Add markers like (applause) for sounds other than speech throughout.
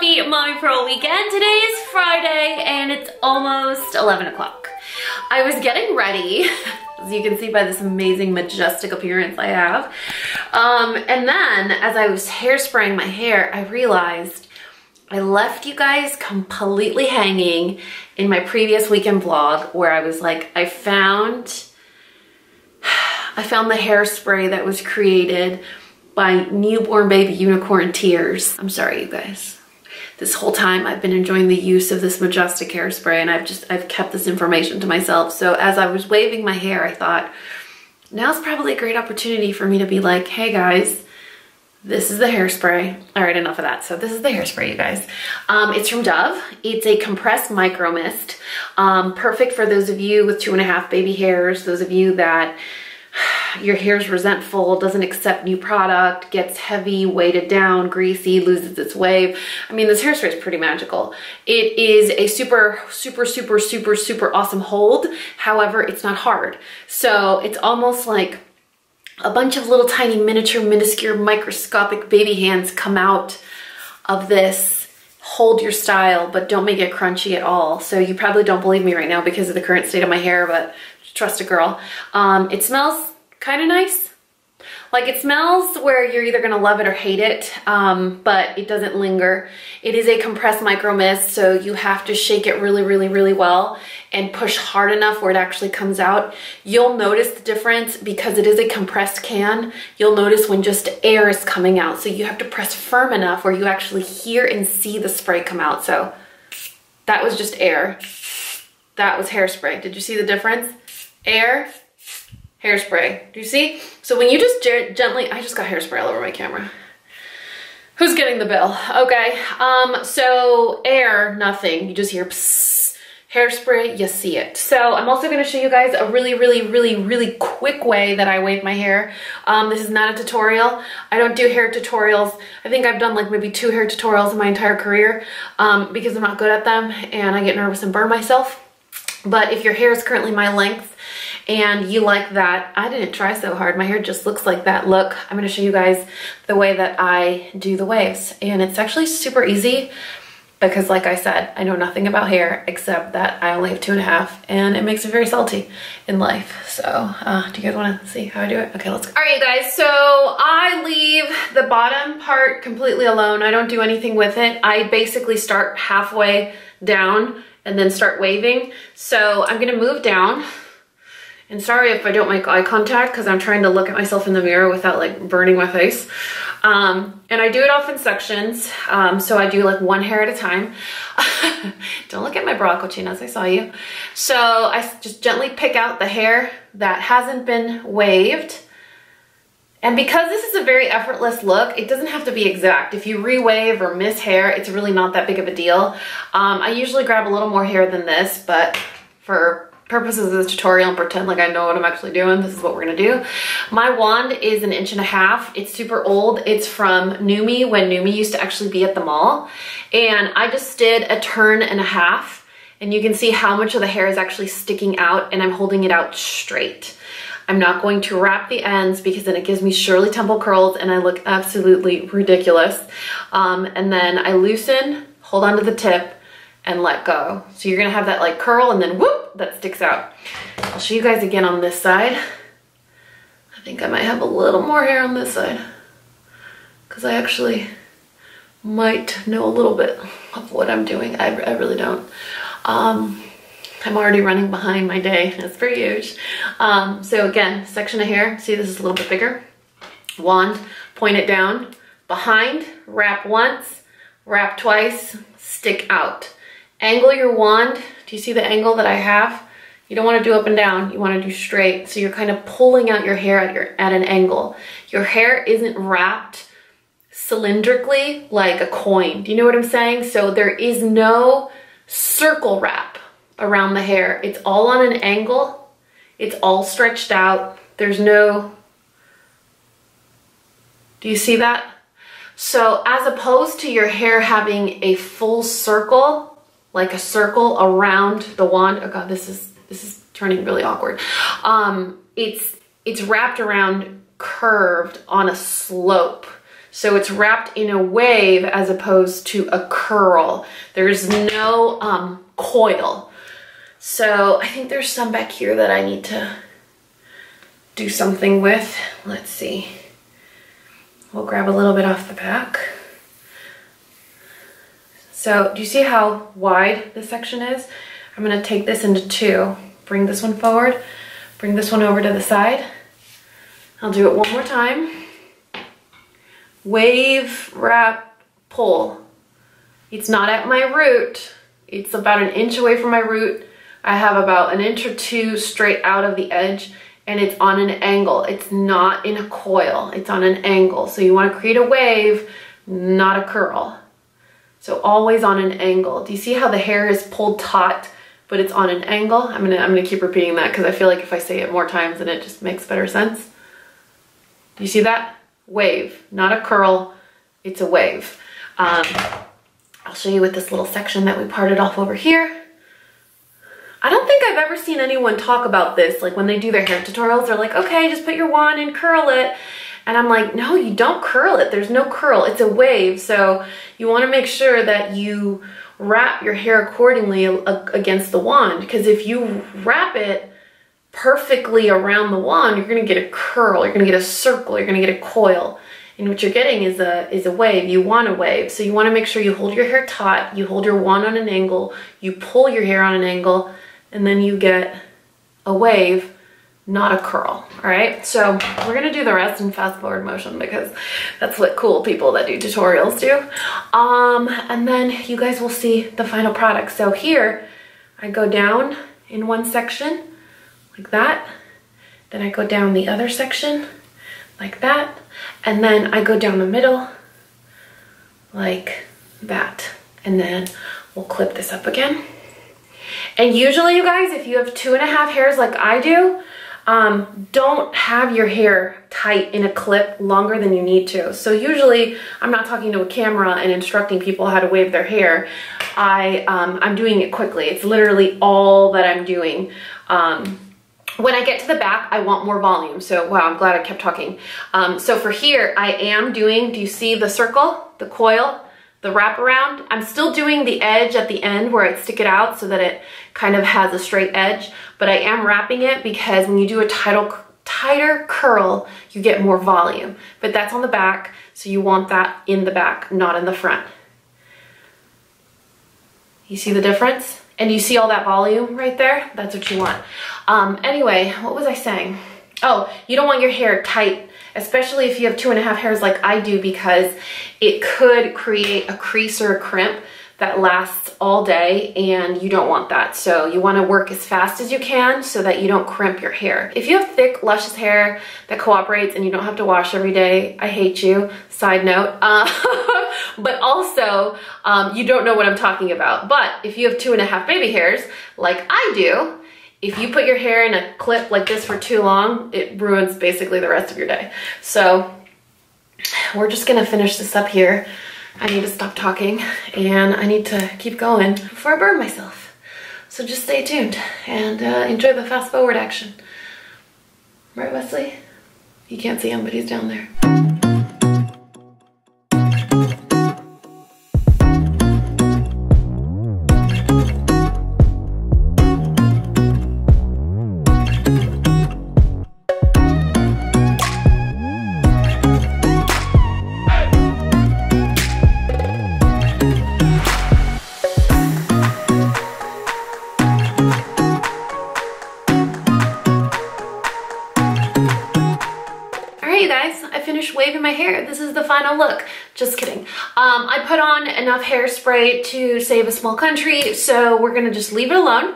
Happy Mommy Pearl weekend. Today is Friday and it's almost 11 o'clock. I was getting ready, (laughs) as you can see by this amazing majestic appearance I have. Um, and then as I was hairspraying my hair, I realized I left you guys completely hanging in my previous weekend vlog where I was like, I found, (sighs) I found the hairspray that was created by newborn baby unicorn tears. I'm sorry, you guys. This whole time I've been enjoying the use of this majestic hairspray and I've just, I've kept this information to myself. So as I was waving my hair, I thought, now's probably a great opportunity for me to be like, hey guys, this is the hairspray. All right, enough of that. So this is the hairspray, you guys. Um, it's from Dove. It's a compressed micro mist. Um, perfect for those of you with two and a half baby hairs, those of you that (sighs) your hair's resentful, doesn't accept new product, gets heavy, weighted down, greasy, loses its wave. I mean, this hairspray is pretty magical. It is a super, super, super, super, super awesome hold. However, it's not hard. So it's almost like a bunch of little tiny miniature, minuscule, microscopic baby hands come out of this hold your style, but don't make it crunchy at all. So you probably don't believe me right now because of the current state of my hair, but trust a girl. Um, it smells kind of nice. Like it smells where you're either gonna love it or hate it, um, but it doesn't linger. It is a compressed micro mist, so you have to shake it really, really, really well and push hard enough where it actually comes out. You'll notice the difference because it is a compressed can. You'll notice when just air is coming out. So you have to press firm enough where you actually hear and see the spray come out. So that was just air. That was hairspray. Did you see the difference? Air, hairspray. Do you see? So when you just gently, I just got hairspray all over my camera. Who's getting the bill? Okay, um, so air, nothing. You just hear psst. Hairspray, you see it. So I'm also gonna show you guys a really, really, really, really quick way that I wave my hair. Um, this is not a tutorial. I don't do hair tutorials. I think I've done like maybe two hair tutorials in my entire career um, because I'm not good at them and I get nervous and burn myself. But if your hair is currently my length and you like that, I didn't try so hard. My hair just looks like that look. I'm gonna show you guys the way that I do the waves. And it's actually super easy because like I said, I know nothing about hair except that I only have two and a half and it makes it very salty in life. So uh, do you guys wanna see how I do it? Okay, let's go. All right, you guys, so I leave the bottom part completely alone. I don't do anything with it. I basically start halfway down and then start waving. So I'm gonna move down. And sorry if I don't make eye contact because I'm trying to look at myself in the mirror without like burning my face. Um, and I do it off in sections. Um, so I do like one hair at a time. (laughs) don't look at my bra cochinas, I saw you. So I just gently pick out the hair that hasn't been waved. And because this is a very effortless look, it doesn't have to be exact. If you re-wave or miss hair, it's really not that big of a deal. Um, I usually grab a little more hair than this, but for purposes of this tutorial and pretend like I know what I'm actually doing, this is what we're gonna do. My wand is an inch and a half. It's super old. It's from NuMe when NuMe used to actually be at the mall. And I just did a turn and a half and you can see how much of the hair is actually sticking out and I'm holding it out straight. I'm not going to wrap the ends because then it gives me Shirley Temple curls and I look absolutely ridiculous. Um, and then I loosen, hold on to the tip, and let go. So you're gonna have that like curl and then whoop, that sticks out. I'll show you guys again on this side. I think I might have a little more hair on this side because I actually might know a little bit of what I'm doing. I, I really don't. Um, I'm already running behind my day. It's pretty huge. Um, so again, section of hair. See, this is a little bit bigger. Wand, point it down. Behind, wrap once, wrap twice, stick out. Angle your wand. Do you see the angle that I have? You don't want to do up and down. You want to do straight. So you're kind of pulling out your hair at, your, at an angle. Your hair isn't wrapped cylindrically like a coin. Do you know what I'm saying? So there is no circle wrap around the hair. It's all on an angle. It's all stretched out. There's no, do you see that? So as opposed to your hair having a full circle, like a circle around the wand, oh God, this is, this is turning really awkward. Um, it's, it's wrapped around curved on a slope. So it's wrapped in a wave as opposed to a curl. There's no um, coil. So I think there's some back here that I need to do something with. Let's see. We'll grab a little bit off the back. So do you see how wide this section is? I'm gonna take this into two. Bring this one forward, bring this one over to the side. I'll do it one more time. Wave, wrap, pull. It's not at my root. It's about an inch away from my root. I have about an inch or two straight out of the edge and it's on an angle. It's not in a coil, it's on an angle. So you wanna create a wave, not a curl. So always on an angle. Do you see how the hair is pulled taut, but it's on an angle? I'm gonna, I'm gonna keep repeating that because I feel like if I say it more times then it just makes better sense. You see that? Wave, not a curl, it's a wave. Um, I'll show you with this little section that we parted off over here. I don't think I've ever seen anyone talk about this. Like when they do their hair tutorials, they're like, okay, just put your wand and curl it. And I'm like, no, you don't curl it. There's no curl. It's a wave. So you want to make sure that you wrap your hair accordingly against the wand. Because if you wrap it perfectly around the wand, you're going to get a curl. You're going to get a circle. You're going to get a coil. And what you're getting is a, is a wave. You want a wave. So you want to make sure you hold your hair taut. You hold your wand on an angle. You pull your hair on an angle and then you get a wave, not a curl, all right? So we're gonna do the rest in fast forward motion because that's what cool people that do tutorials do. Um, and then you guys will see the final product. So here, I go down in one section like that, then I go down the other section like that, and then I go down the middle like that. And then we'll clip this up again. And usually you guys, if you have two and a half hairs like I do, um, don't have your hair tight in a clip longer than you need to. So usually I'm not talking to a camera and instructing people how to wave their hair. I, um, I'm doing it quickly. It's literally all that I'm doing. Um, when I get to the back, I want more volume. So wow, I'm glad I kept talking. Um, so for here, I am doing, do you see the circle, the coil? The wraparound. I'm still doing the edge at the end where I stick it out so that it kind of has a straight edge, but I am wrapping it because when you do a tighter, tighter curl, you get more volume. But that's on the back, so you want that in the back, not in the front. You see the difference? And you see all that volume right there? That's what you want. Um, anyway, what was I saying? Oh, you don't want your hair tight especially if you have two and a half hairs like I do because it could create a crease or a crimp that lasts all day and you don't want that. So you wanna work as fast as you can so that you don't crimp your hair. If you have thick, luscious hair that cooperates and you don't have to wash every day, I hate you, side note. (laughs) Uh, but also, um, you don't know what I'm talking about. But if you have two and a half baby hairs, like I do, if you put your hair in a clip like this for too long, it ruins basically the rest of your day. So we're just gonna finish this up here. I need to stop talking and I need to keep going before I burn myself. So just stay tuned and uh, enjoy the fast forward action. Right, Wesley? You can't see him, but he's down there. Final look. Just kidding. Um, I put on enough hairspray to save a small country, so we're gonna just leave it alone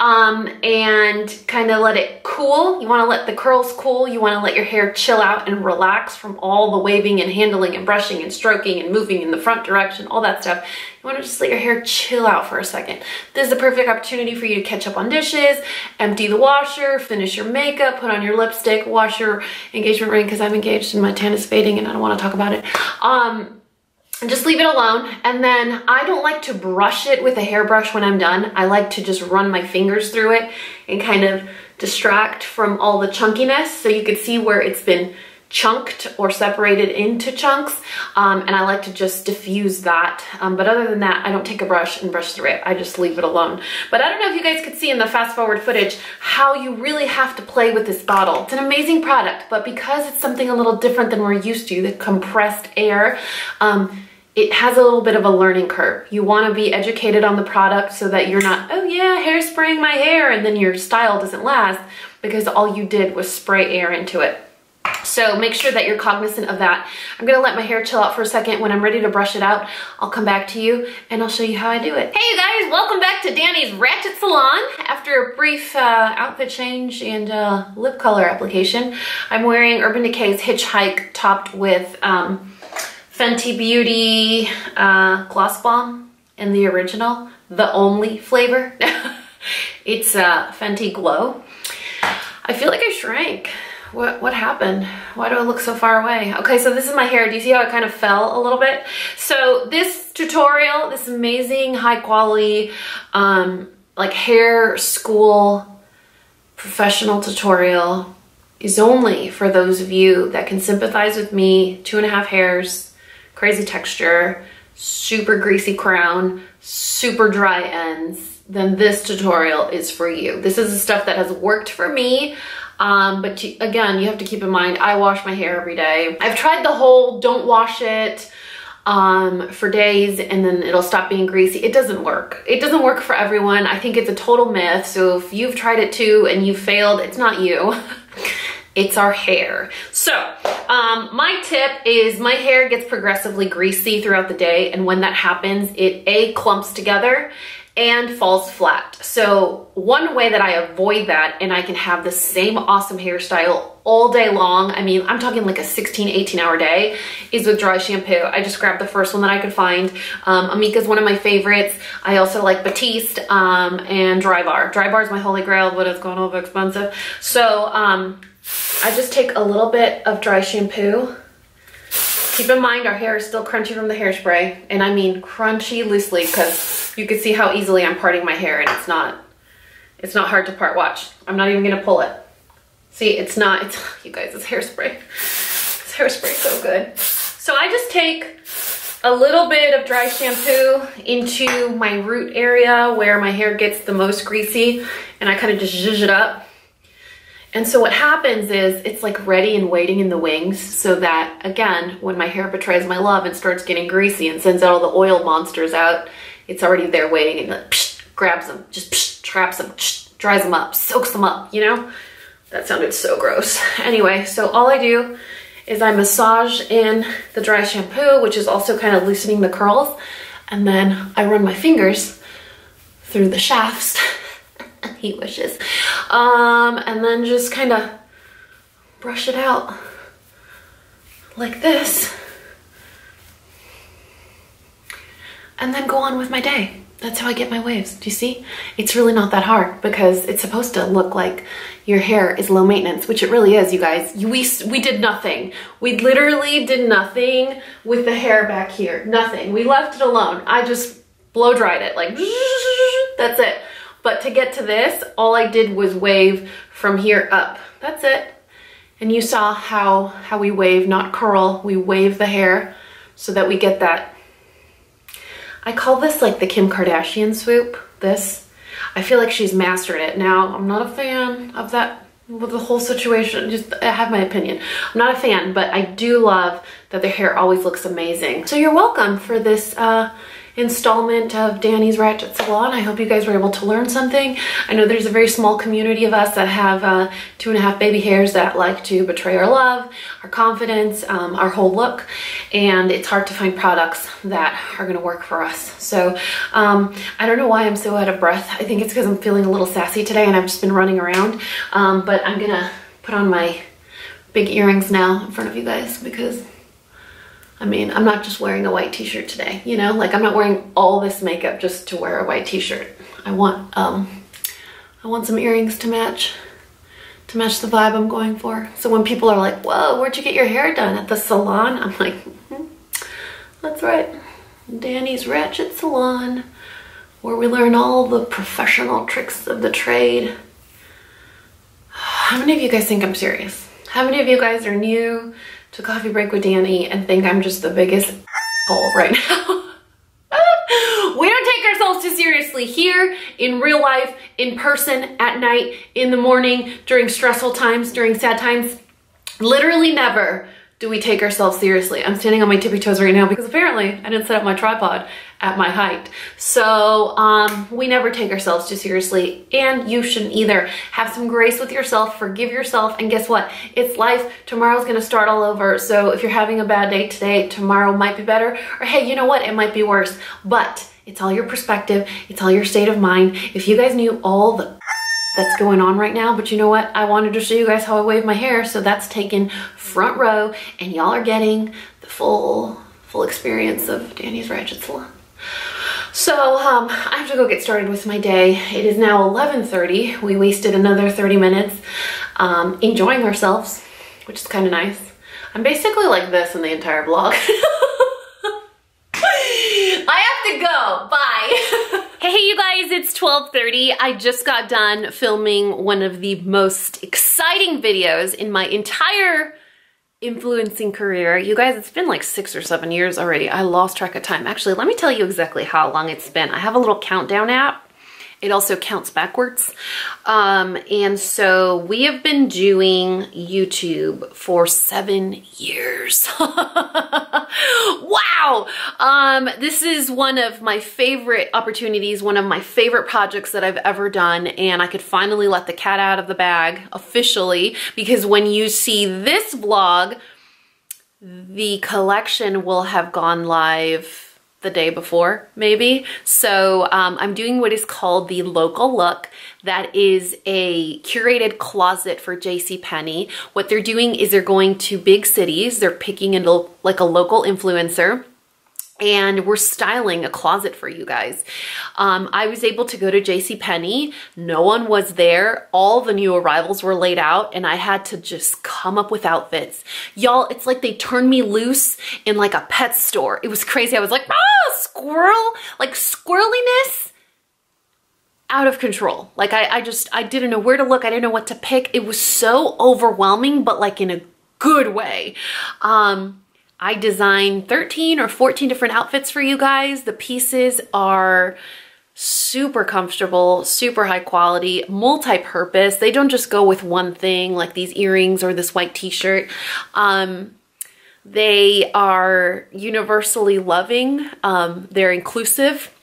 um, and kind of let it cool. You wanna let the curls cool. You wanna let your hair chill out and relax from all the waving and handling and brushing and stroking and moving in the front direction, all that stuff. You wanna just let your hair chill out for a second. This is the perfect opportunity for you to catch up on dishes, empty the washer, finish your makeup, put on your lipstick, wash your engagement ring because I'm engaged and my tan is fading and I don't wanna talk about it. Um, just leave it alone. And then I don't like to brush it with a hairbrush when I'm done. I like to just run my fingers through it and kind of distract from all the chunkiness so you can see where it's been chunked or separated into chunks. Um, and I like to just diffuse that. Um, but other than that, I don't take a brush and brush through it. I just leave it alone. But I don't know if you guys could see in the fast forward footage how you really have to play with this bottle. It's an amazing product, but because it's something a little different than we're used to, the compressed air, um, it has a little bit of a learning curve. You want to be educated on the product so that you're not, oh yeah, hairspraying my hair, and then your style doesn't last because all you did was spray air into it. So make sure that you're cognizant of that. I'm gonna let my hair chill out for a second. When I'm ready to brush it out, I'll come back to you and I'll show you how I do it. Hey you guys, welcome back to Dani's Ratchet Salon. After a brief uh, outfit change and uh, lip color application, I'm wearing Urban Decay's Hitchhike topped with um, Fenty Beauty uh, Gloss Bomb in the original, the only flavor. (laughs) it's uh, Fenty Glow. I feel like I shrank. What, what happened? Why do I look so far away? Okay, so this is my hair. Do you see how it kind of fell a little bit? So this tutorial, this amazing high quality, um, like hair school professional tutorial is only for those of you that can sympathize with me, two and a half hairs, crazy texture, super greasy crown, super dry ends, then this tutorial is for you. This is the stuff that has worked for me. Um, but again, you have to keep in mind, I wash my hair every day. I've tried the whole don't wash it um, for days and then it'll stop being greasy. It doesn't work. It doesn't work for everyone. I think it's a total myth. So if you've tried it too and you failed, it's not you. (laughs) it's our hair. So um, my tip is my hair gets progressively greasy throughout the day and when that happens, it A, clumps together and falls flat. So one way that I avoid that and I can have the same awesome hairstyle all day long, I mean, I'm talking like a 16, 18 hour day, is with dry shampoo. I just grabbed the first one that I could find. Um, Amika's one of my favorites. I also like Batiste um, and Drybar. Drybar is my holy grail, but it's gone over expensive. So um, I just take a little bit of dry shampoo Keep in mind our hair is still crunchy from the hairspray and I mean crunchy loosely because you can see how easily I'm parting my hair and it's not, it's not hard to part. Watch, I'm not even gonna pull it. See, it's not, it's, (sighs) you guys, it's hairspray. This hairspray so good. So I just take a little bit of dry shampoo into my root area where my hair gets the most greasy and I kind of just zhuzh it up and so what happens is it's like ready and waiting in the wings so that, again, when my hair betrays my love and starts getting greasy and sends out all the oil monsters out, it's already there waiting and like, psh, grabs them, just psh, traps them, psh, dries them up, soaks them up, you know? That sounded so gross. (laughs) Anyway, so all I do is I massage in the dry shampoo, which is also kind of loosening the curls, and then I run my fingers through the shafts (laughs) he wishes. Um, and then just kind of brush it out like this. And then go on with my day. That's how I get my waves. Do you see? It's really not that hard because it's supposed to look like your hair is low maintenance, which it really is, you guys. We, we did nothing. We literally did nothing with the hair back here. Nothing. We left it alone. I just blow dried it. Like, (laughs) that's it. But to get to this, all I did was wave from here up. That's it. And you saw how, how we wave, not curl, we wave the hair so that we get that. I call this like the Kim Kardashian swoop, this. I feel like she's mastered it. Now, I'm not a fan of that with the whole situation. Just, I have my opinion. I'm not a fan, but I do love that their hair always looks amazing. So you're welcome for this uh, installment of Dani's Ratchet Salon. I hope you guys were able to learn something. I know there's a very small community of us that have uh, two and a half baby hairs that like to betray our love, our confidence, um, our whole look, and it's hard to find products that are gonna work for us. So um, I don't know why I'm so out of breath. I think it's because I'm feeling a little sassy today and I've just been running around, um, but I'm gonna put on my big earrings now in front of you guys because I mean, I'm not just wearing a white t-shirt today, you know? Like I'm not wearing all this makeup just to wear a white t-shirt. I want, um, I want some earrings to match, to match the vibe I'm going for. So when people are like, whoa, where'd you get your hair done? At the salon? I'm like, mm-hmm. that's right. Dani's Ratchet Salon, where we learn all the professional tricks of the trade. (sighs) How many of you guys think I'm serious? How many of you guys are new to Coffee Break with Dani and think I'm just the biggest hole right now? (laughs) we don't take ourselves too seriously here in real life, in person, at night, in the morning, during stressful times, during sad times. Literally never do we take ourselves seriously? I'm standing on my tippy toes right now because apparently I didn't set up my tripod at my height. So um, we never take ourselves too seriously and you shouldn't either. Have some grace with yourself, forgive yourself, and guess what? It's life. Tomorrow's gonna start all over. So if you're having a bad day today, tomorrow might be better. Or hey, you know what? It might be worse. But it's all your perspective. It's all your state of mind. If you guys knew all the that's going on right now. But you know what? I wanted to show you guys how I wave my hair. So that's taken front row and y'all are getting the full, full experience of Dani's Ratchet Salon. So um, I have to go get started with my day. It is now 11.30. We wasted another 30 minutes um, enjoying ourselves, which is kind of nice. I'm basically like this in the entire vlog. (laughs) I have to go. Bye. Hey, you guys, it's 12.30. I just got done filming one of the most exciting videos in my entire influencing career. You guys, it's been like six or seven years already. I lost track of time. Actually, let me tell you exactly how long it's been. I have a little countdown app it also counts backwards. Um, and so we have been doing YouTube for seven years. (laughs) wow! Um, this is one of my favorite opportunities, one of my favorite projects that I've ever done. And I could finally let the cat out of the bag officially because when you see this vlog, the collection will have gone live the day before, maybe. So um, I'm doing what is called the local look. That is a curated closet for JCPenney. What they're doing is they're going to big cities. They're picking a, like a local influencer and we're styling a closet for you guys. Um, I was able to go to J.C. Penney. No one was there. All the new arrivals were laid out and I had to just come up with outfits. Y'all, it's like they turned me loose in like a pet store. It was crazy. I was like, ah, squirrel, like squirreliness out of control. Like I, I just, I didn't know where to look. I didn't know what to pick. It was so overwhelming, but like in a good way. Um, I designed 13 or 14 different outfits for you guys. The pieces are super comfortable, super high quality, multi-purpose. They don't just go with one thing like these earrings or this white t-shirt. Um, they are universally loving. Um, they're inclusive.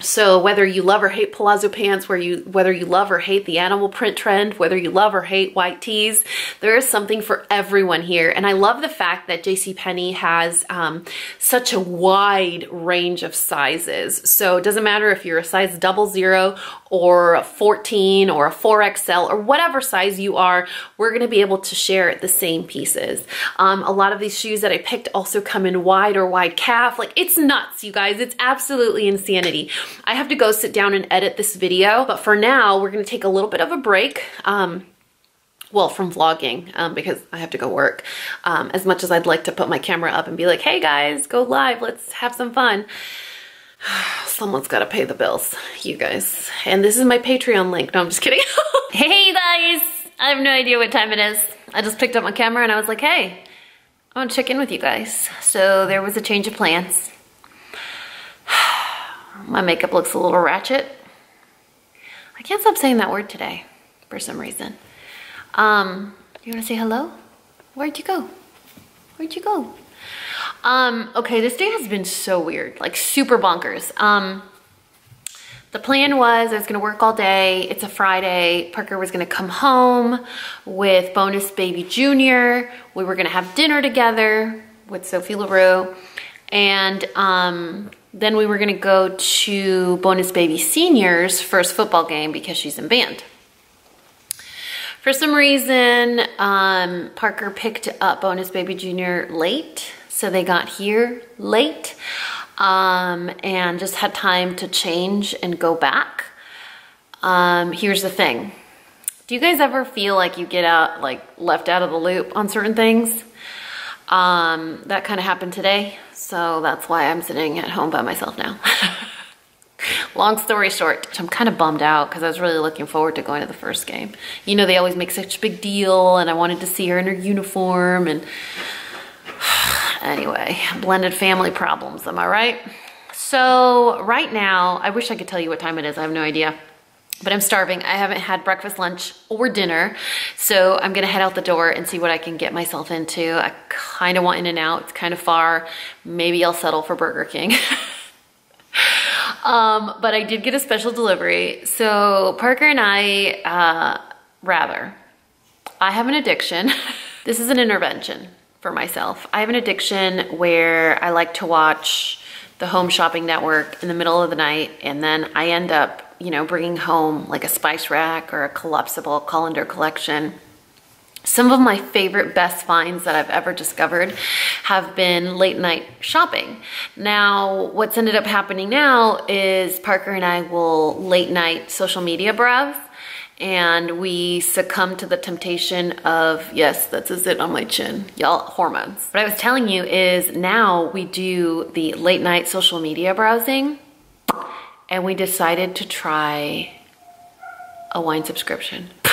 So whether you love or hate palazzo pants, where you whether you love or hate the animal print trend, whether you love or hate white tees, there is something for everyone here. And I love the fact that JCPenney has um, such a wide range of sizes. So it doesn't matter if you're a size double zero or a 14 or a 4XL or whatever size you are, we're gonna be able to share the same pieces. Um, a lot of these shoes that I picked also come in wide or wide calf. Like it's nuts, you guys. It's absolutely insanity. I have to go sit down and edit this video, but for now, we're gonna take a little bit of a break. Um, well, from vlogging, um, because I have to go work. Um, as much as I'd like to put my camera up and be like, hey guys, go live, let's have some fun. (sighs) Someone's gotta pay the bills, you guys. And this is my Patreon link. No, I'm just kidding. (laughs) hey guys, I have no idea what time it is. I just picked up my camera and I was like, hey, I wanna check in with you guys. So there was a change of plans. My makeup looks a little ratchet. I can't stop saying that word today for some reason. Um, you wanna say hello? Where'd you go? Where'd you go? Um, okay, this day has been so weird, like super bonkers. Um, the plan was I was gonna work all day. It's a Friday. Parker was gonna come home with Bonus Baby Junior. We were gonna have dinner together with Sophie LaRue. And um, then we were gonna go to Bonus Baby Senior's first football game because she's in band. For some reason, um, Parker picked up Bonus Baby Junior late, so they got here late um, and just had time to change and go back. Um, here's the thing. Do you guys ever feel like you get out, like left out of the loop on certain things? Um, that kind of happened today. So that's why I'm sitting at home by myself now. (laughs) long story short, I'm kind of bummed out because I was really looking forward to going to the first game. You know, they always make such a big deal and I wanted to see her in her uniform and (sighs) anyway, blended family problems, am I right? So right now, I wish I could tell you what time it is. I have no idea but I'm starving. I haven't had breakfast, lunch, or dinner. So I'm gonna head out the door and see what I can get myself into. I kind of want In-N-Out, it's kind of far. Maybe I'll settle for Burger King. (laughs) um, but I did get a special delivery. So Parker and I, uh, rather, I have an addiction. (laughs) this is an intervention for myself. I have an addiction where I like to watch the Home Shopping Network in the middle of the night and then I end up you know, bringing home like a spice rack or a collapsible colander collection. Some of my favorite best finds that I've ever discovered have been late night shopping. Now, what's ended up happening now is Parker and I will late night social media browse and we succumb to the temptation of, yes, that's a zit on my chin, y'all, hormones. What I was telling you is now we do the late night social media browsing and we decided to try a wine subscription. (laughs)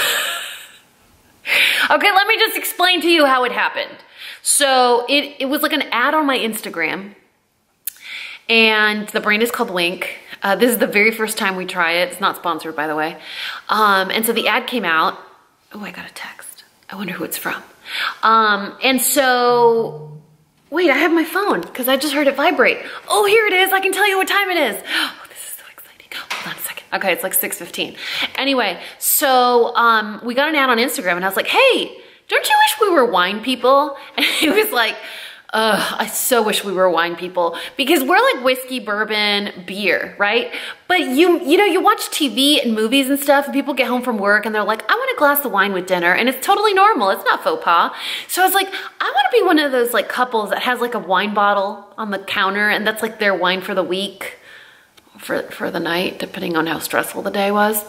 okay, let me just explain to you how it happened. So it, it was like an ad on my Instagram and the brand is called Winc. Uh, this is the very first time we try it. It's not sponsored, by the way. Um, and so the ad came out. Oh, I got a text. I wonder who it's from. Um, and so, wait, I have my phone because I just heard it vibrate. Oh, here it is. I can tell you what time it is. Hold on a second. Okay, it's like 6.15. Anyway, so um, we got an ad on Instagram and I was like, hey, don't you wish we were wine people? (laughs) And he was like, Ugh, I so wish we were wine people because we're like whiskey, bourbon, beer, right? But you, you know, you watch TV and movies and stuff and people get home from work and they're like, I want a glass of wine with dinner and it's totally normal. It's not faux pas. So I was like, I want to be one of those like couples that has like a wine bottle on the counter and that's like their wine for the week for, for the night, depending on how stressful the day was.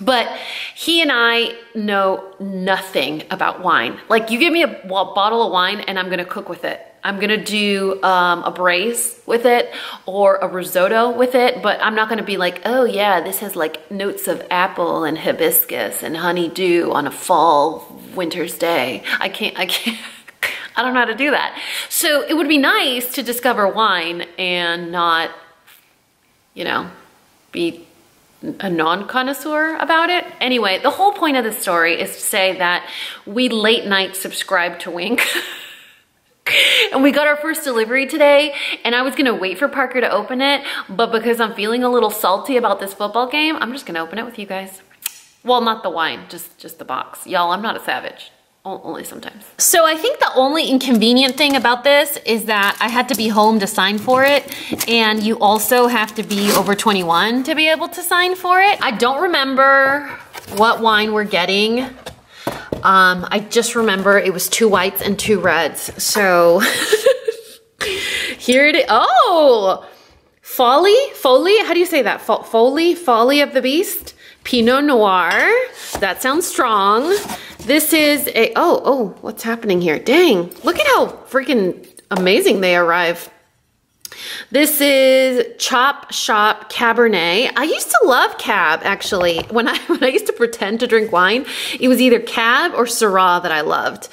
But he and I know nothing about wine. Like you give me a bottle of wine and I'm gonna cook with it. I'm gonna do um, a braise with it or a risotto with it, but I'm not gonna be like, oh yeah, this has like notes of apple and hibiscus and honeydew on a fall winter's day. I can't, I can't, (laughs) I don't know how to do that. So it would be nice to discover wine and not you know, be a non-connoisseur about it. Anyway, the whole point of the story is to say that we late night subscribe to Winc. (laughs) and we got our first delivery today and I was gonna wait for Parker to open it, but because I'm feeling a little salty about this football game, I'm just gonna open it with you guys. Well, not the wine, just, just the box. Y'all, I'm not a savage only sometimes. So I think the only inconvenient thing about this is that I had to be home to sign for it and you also have to be over 21 to be able to sign for it. I don't remember what wine we're getting. Um, I just remember it was two whites and two reds. So (laughs) here it is. Oh, Folly? Foley? How do you say that? Foley? Folly of the Beast? Pinot Noir. That sounds strong. This is a, oh, oh, what's happening here? Dang, look at how freaking amazing they arrive. This is Chop Shop Cabernet. I used to love Cab, actually. When I, (laughs) when I used to pretend to drink wine, it was either Cab or Syrah that I loved.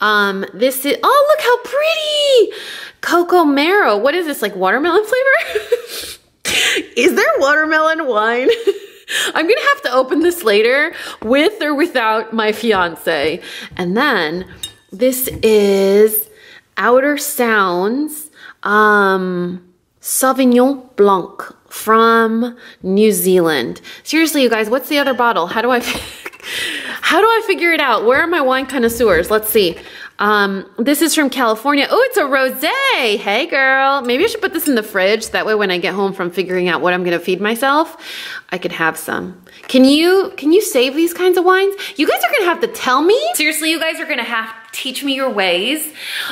Um, this is, oh, look how pretty! Coco Marrow. What is this, like watermelon flavor? (laughs) is there watermelon wine? (laughs) I'm gonna have to open this later with or without my fiance. And then this is Outer Sounds um, Sauvignon Blanc from New Zealand. Seriously, you guys, what's the other bottle? How do I, (laughs) how do I figure it out? Where are my wine connoisseurs? Let's see. Um, this is from California. Oh, it's a rosé. Hey, girl. Maybe I should put this in the fridge. That way when I get home from figuring out what I'm going to feed myself, I could have some. Can you, can you save these kinds of wines? You guys are going to have to tell me. Seriously, you guys are going to have to teach me your ways.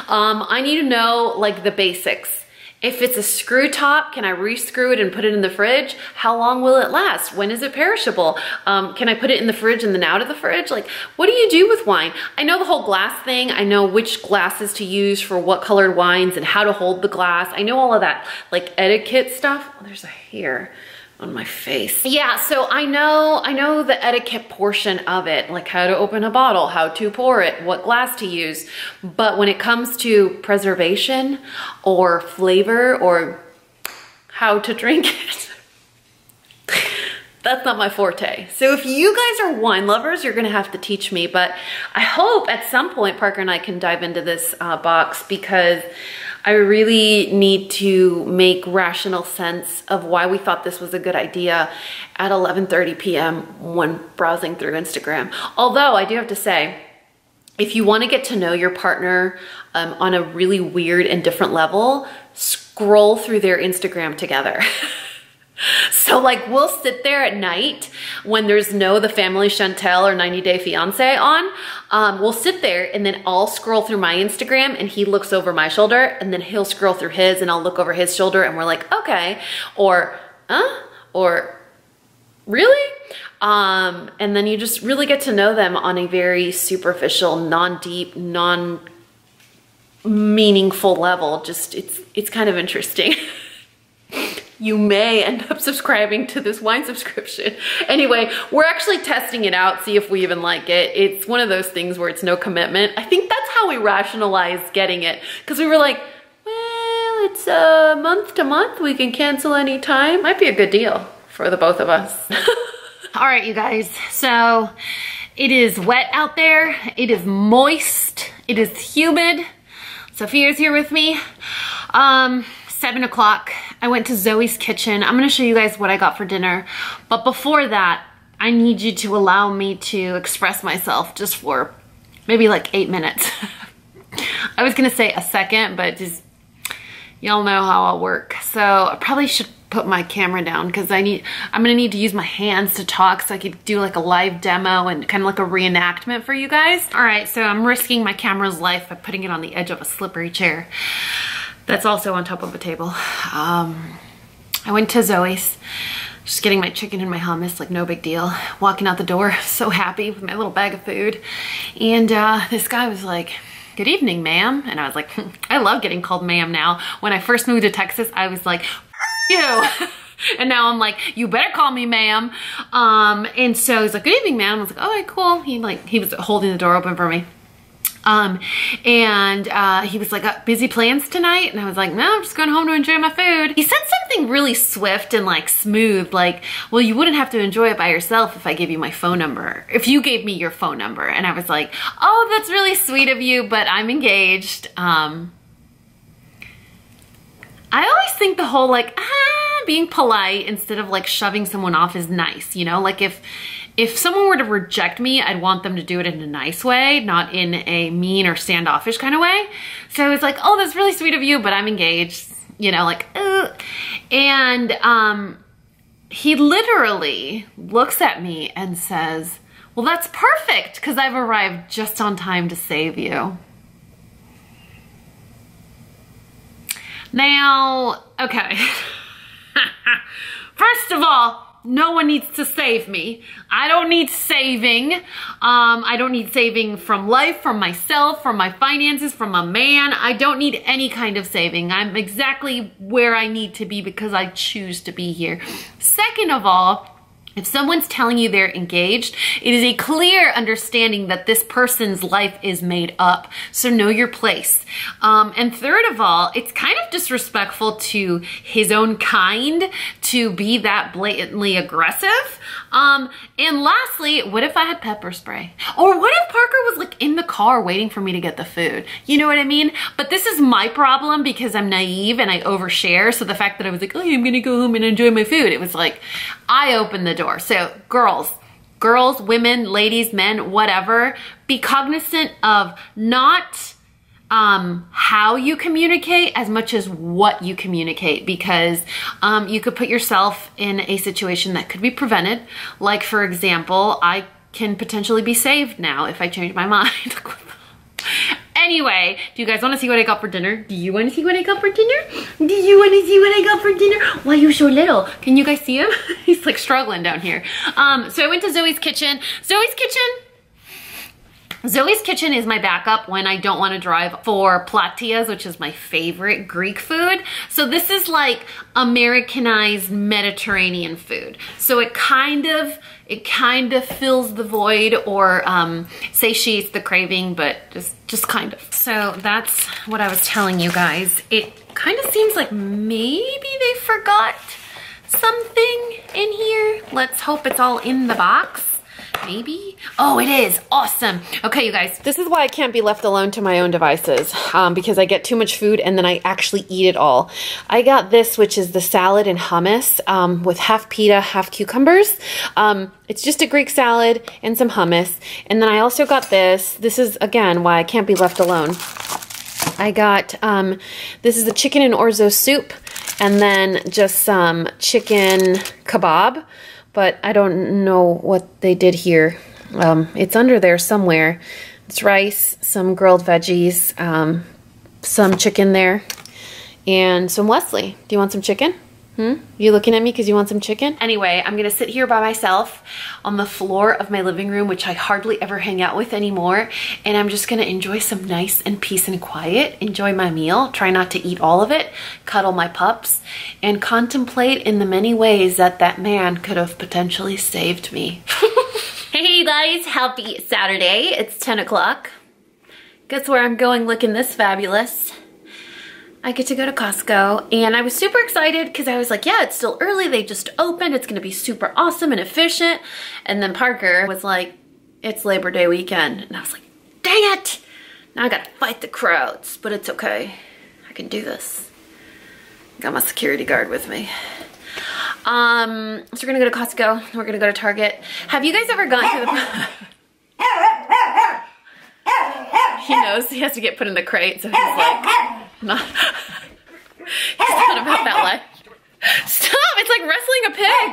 Um, I need to know like the basics. If it's a screw top, can I rescrew it and put it in the fridge? How long will it last? When is it perishable? Um, can I put it in the fridge and then out of the fridge? Like, what do you do with wine? I know the whole glass thing. I know which glasses to use for what colored wines and how to hold the glass. I know all of that, like etiquette stuff. Oh, there's a hair. On my face. Yeah, so I know, I know the etiquette portion of it, like how to open a bottle, how to pour it, what glass to use. But when it comes to preservation or flavor or how to drink it, (laughs) that's not my forte. So if you guys are wine lovers, you're gonna have to teach me, but I hope at some point Parker and I can dive into this uh, box because I really need to make rational sense of why we thought this was a good idea at 11.30 p.m. when browsing through Instagram. Although I do have to say, if you wanna get to know your partner um, on a really weird and different level, scroll through their Instagram together. (laughs) So like we'll sit there at night when there's no The Family Chantel or 90 Day Fiance on. Um, we'll sit there and then I'll scroll through my Instagram and he looks over my shoulder and then he'll scroll through his and I'll look over his shoulder and we're like, okay. Or, huh? Or, really? Um, and then you just really get to know them on a very superficial, non-deep, non meaningful level. Just, it's, it's kind of interesting. (laughs) you may end up subscribing to this wine subscription. Anyway, we're actually testing it out, see if we even like it. It's one of those things where it's no commitment. I think that's how we rationalized getting it because we were like, well, it's a month to month. We can cancel anytime. Might be a good deal for the both of us. (laughs) All right, you guys. So it is wet out there. It is moist. It is humid. Sophia's here with me. Um, seven o'clock. I went to Zoe's kitchen. I'm gonna show you guys what I got for dinner. But before that, I need you to allow me to express myself just for maybe like eight minutes. (laughs) I was gonna say a second, but just, y'all know how I'll work. So I probably should put my camera down because I need, I'm gonna need to use my hands to talk so I could do like a live demo and kind of like a reenactment for you guys. All right, so I'm risking my camera's life by putting it on the edge of a slippery chair. That's also on top of a table. Um, I went to Zoe's, just getting my chicken and my hummus, like no big deal. Walking out the door, (laughs) so happy with my little bag of food. And uh, this guy was like, good evening, ma'am. And I was like, (laughs) I love getting called ma'am now. When I first moved to Texas, I was like, you. (laughs) and now I'm like, you better call me ma'am. Um, and so he's like, good evening, ma'am. I was like, all right, cool. He like, he was holding the door open for me. Um, and uh, he was like, uh, busy plans tonight? And I was like, no, I'm just going home to enjoy my food. He said something really swift and like smooth, like, well, you wouldn't have to enjoy it by yourself if I gave you my phone number, if you gave me your phone number. And I was like, oh, that's really sweet of you, but I'm engaged. Um, I always think the whole like, ah, being polite instead of like shoving someone off is nice, you know? Like if, if someone were to reject me, I'd want them to do it in a nice way, not in a mean or standoffish kind of way. So it's like, oh, that's really sweet of you, but I'm engaged, you know, like, and um, he literally looks at me and says, well, that's perfect because I've arrived just on time to save you. Now, okay. (laughs) First of all, no one needs to save me. I don't need saving. Um, I don't need saving from life, from myself, from my finances, from a man. I don't need any kind of saving. I'm exactly where I need to be because I choose to be here. Second of all, if someone's telling you they're engaged, it is a clear understanding that this person's life is made up. So know your place. Um, and third of all, it's kind of disrespectful to his own kind to be that blatantly aggressive. Um, and lastly, what if I had pepper spray? Or what if Parker was like in the car waiting for me to get the food? You know what I mean? But this is my problem because I'm naive and I overshare. So the fact that I was like, oh, I'm gonna go home and enjoy my food, it was like, I opened the door. So girls, girls, women, ladies, men, whatever, be cognizant of not um, how you communicate as much as what you communicate because um, you could put yourself in a situation that could be prevented. Like for example, I can potentially be saved now if I change my (laughs) mind. anyway, do you guys want to see what I got for dinner? Do you want to see what I got for dinner? Do you want to see what I got for dinner? Why are you so little? Can you guys see him? (laughs) He's like struggling down here. Um, so I went to Zoe's kitchen. Zoe's kitchen Zoe's Kitchen is my backup when I don't want to drive for platias, which is my favorite Greek food. So this is like Americanized Mediterranean food. So it kind of it kind of fills the void or um, satiates the craving, but just, just kind of. So that's what I was telling you guys. It kind of seems like maybe they forgot something in here. Let's hope it's all in the box. Maybe? Oh, it is. Awesome. Okay, you guys. This is why I can't be left alone to my own devices um, because I get too much food and then I actually eat it all. I got this, which is the salad and hummus um, with half pita, half cucumbers. Um, it's just a Greek salad and some hummus. And then I also got this. This is, again, why I can't be left alone. I got, um, this is a chicken and orzo soup and then just some chicken kebab, but I don't know what they did here. Um, it's under there somewhere. It's rice, some grilled veggies, um, some chicken there, and some Wesley. Do you want some chicken? Hmm? You looking at me because you want some chicken? Anyway, I'm gonna sit here by myself on the floor of my living room, which I hardly ever hang out with anymore. And I'm just gonna enjoy some nice and peace and quiet, enjoy my meal, try not to eat all of it, cuddle my pups, and contemplate in the many ways that that man could have potentially saved me. (laughs) hey you guys, happy Saturday. It's 10 o'clock. Guess where I'm going looking this fabulous? I get to go to Costco and I was super excited because I was like, yeah, it's still early. They just opened. It's going to be super awesome and efficient. And then Parker was like, it's Labor Day weekend. And I was like, dang it. Now I got to fight the crowds, but it's okay. I can do this. Got my security guard with me. Um, so we're gonna go to Costco. We're gonna go to Target. Have you guys ever gone to the... (laughs) he knows he has to get put in the crate, so he's like... Not, (laughs) not about that life. Stop! It's like wrestling a pig.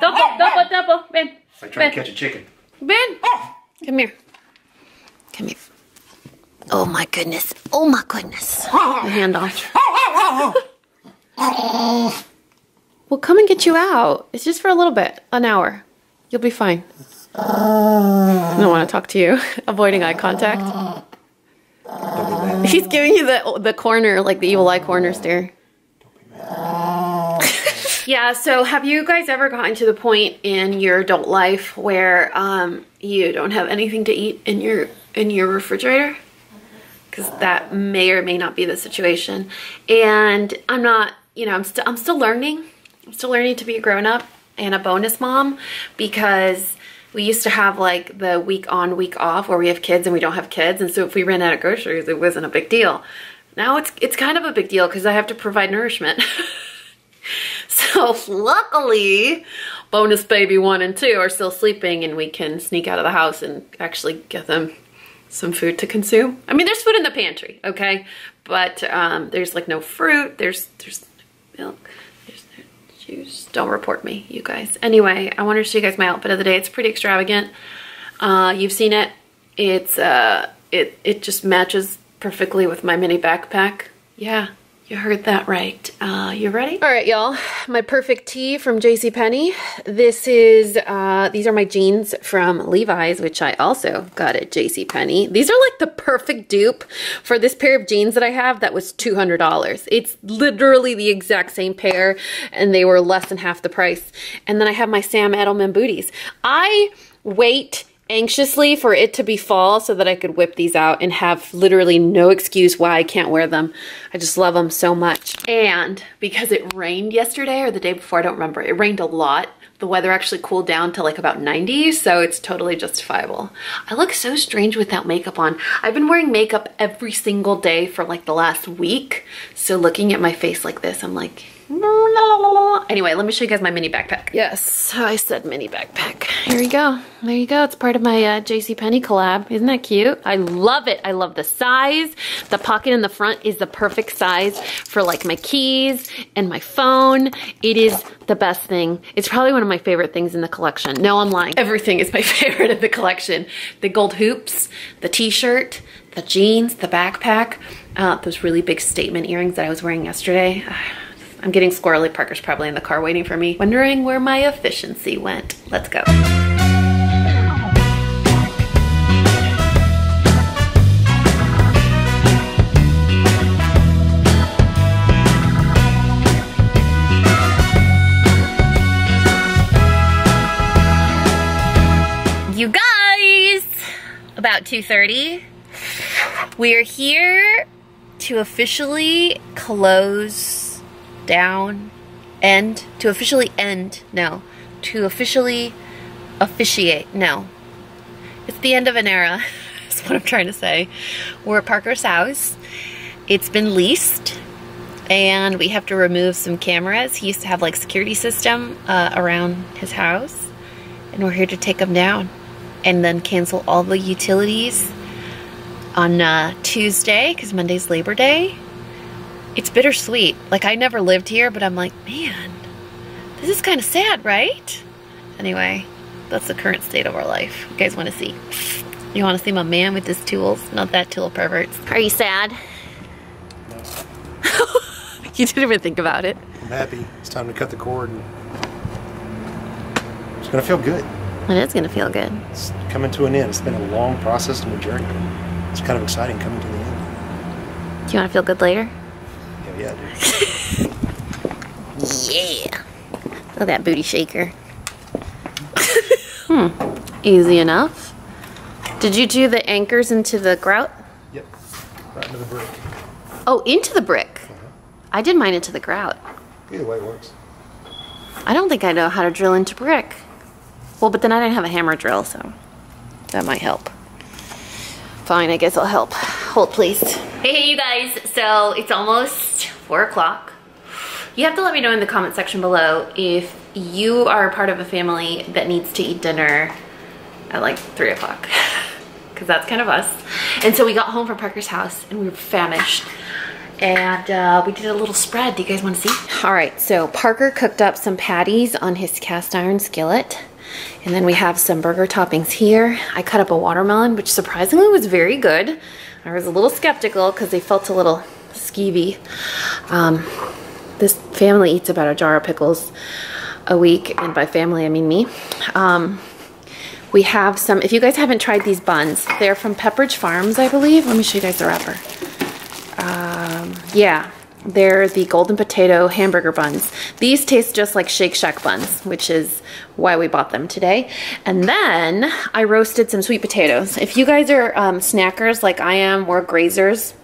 Double, double, double. Ben. It's like trying ben. to catch a chicken. Ben, come here. Come here. Oh my goodness. Oh my goodness. The hand off. We'll come and get you out. It's just for a little bit, an hour. You'll be fine. I don't want to talk to you. (laughs) Avoiding eye contact. He's giving you the the corner, like the evil eye corner stare. yeah, so have you guys ever gotten to the point in your adult life where um, you don't have anything to eat in your in your refrigerator? Because that may or may not be the situation. And I'm not, you know, I'm still I'm still learning. I'm still learning to be a grown up and a bonus mom because we used to have like the week on, week off where we have kids and we don't have kids. And so if we ran out of groceries, it wasn't a big deal. Now it's, it's kind of a big deal because I have to provide nourishment. (laughs) so luckily, bonus baby one and two are still sleeping and we can sneak out of the house and actually get them some food to consume. I mean, there's food in the pantry, okay? But um, there's like no fruit, there's, there's milk, juice. Don't report me, you guys. Anyway, I wanted to show you guys my outfit of the day. It's pretty extravagant. Uh, you've seen it. It's uh, it it just matches perfectly with my mini backpack. Yeah, you heard that right. Uh, you ready? All right, y'all. My perfect tee from J.C. JCPenney. This is, uh, these are my jeans from Levi's, which I also got at J.C. JCPenney. These are like the perfect dupe for this pair of jeans that I have that was $200. It's literally the exact same pair and they were less than half the price. And then I have my Sam Edelman booties. I wait anxiously for it to be fall so that I could whip these out and have literally no excuse why I can't wear them. I just love them so much. And because it rained yesterday or the day before, I don't remember, it rained a lot. The weather actually cooled down to like about 90, so it's totally justifiable. I look so strange without makeup on. I've been wearing makeup every single day for like the last week, so looking at my face like this, I'm like, Anyway, let me show you guys my mini backpack. Yes, I said mini backpack. Here we go. There you go. It's part of my uh, JCPenney collab. Isn't that cute? I love it. I love the size. The pocket in the front is the perfect size for like my keys and my phone. It is the best thing. It's probably one of my favorite things in the collection. No, I'm lying. Everything is my (laughs) favorite in the collection. The gold hoops, the t-shirt, the jeans, the backpack, uh, those really big statement earrings that I was wearing yesterday. (sighs) I'm getting squirrely. Parker's probably in the car waiting for me, wondering where my efficiency went. Let's go. You guys, about 2.30, we're here to officially close down, end, to officially end, no, to officially officiate, no. It's the end of an era, (laughs) is what I'm trying to say. We're at Parker's house. It's been leased and we have to remove some cameras. He used to have like security system uh, around his house and we're here to take them down and then cancel all the utilities on uh, Tuesday because Monday's Labor Day. It's bittersweet. Like I never lived here, but I'm like, man, this is kind of sad, right? Anyway, that's the current state of our life. You guys want to see? You want to see my man with his tools? Not that tool perverts. Are you sad? (laughs) you didn't even think about it. I'm happy. It's time to cut the cord. And it's gonna feel good. It is gonna feel good. It's coming to an end. It's been a long process and a journey. It's kind of exciting coming to the end. Do you want to feel good later? Yeah, yeah, dude. (laughs) Yeah. Look at that booty shaker. hmm. Easy enough. Did you do the anchors into the grout? Yep. Right into the brick. Oh, into the brick. I did mine into the grout. Either way works. I don't think I know how to drill into brick. Well, but then I didn't have a hammer drill, so that might help. Fine, I guess I'll help. Hold, please. Hey, hey, you guys. So it's almost four o'clock. You have to let me know in the comment section below if you are part of a family that needs to eat dinner at like three o'clock. (laughs) Because that's kind of us. And so we got home from Parker's house and we were famished and uh, we did a little spread. Do you guys want to see? All right, so Parker cooked up some patties on his cast iron skillet. And then we have some burger toppings here. I cut up a watermelon, which surprisingly was very good. I was a little skeptical because they felt a little skeevy. Um, this family eats about a jar of pickles a week, and by family I mean me. Um, we have some, if you guys haven't tried these buns, they're from Pepperidge Farms, I believe. Let me show you guys the wrapper. Um, yeah, they're the golden potato hamburger buns. These taste just like Shake Shack buns, which is why we bought them today. And then I roasted some sweet potatoes. If you guys are um, snackers like I am, or grazers,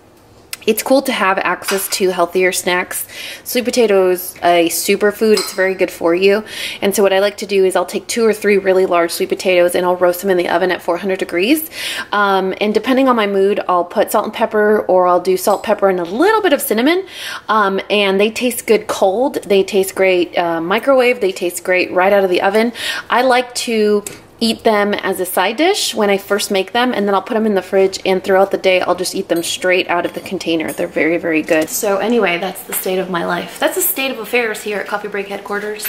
it's cool to have access to healthier snacks. Sweet potatoes, a superfood, it's very good for you. And so what I like to do is I'll take two or three really large sweet potatoes and I'll roast them in the oven at 400 degrees. Um, and depending on my mood, I'll put salt and pepper or I'll do salt, pepper, and a little bit of cinnamon. Um, and they taste good cold. They taste great uh, microwave. They taste great right out of the oven. I like to eat them as a side dish when I first make them and then I'll put them in the fridge and throughout the day I'll just eat them straight out of the container. They're very, very good. So anyway, that's the state of my life. That's the state of affairs here at Coffee Break headquarters.